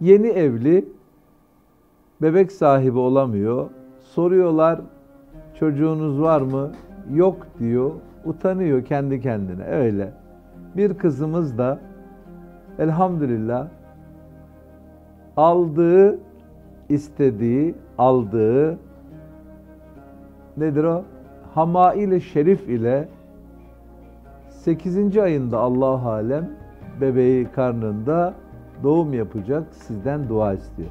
Yeni evli bebek sahibi olamıyor. Soruyorlar çocuğunuz var mı? Yok diyor. Utanıyor kendi kendine öyle. Bir kızımız da elhamdülillah aldığı, istediği, aldığı nedir o? Hamail-i Şerif ile 8. ayında Allah alem bebeği karnında doğum yapacak sizden dua istiyor.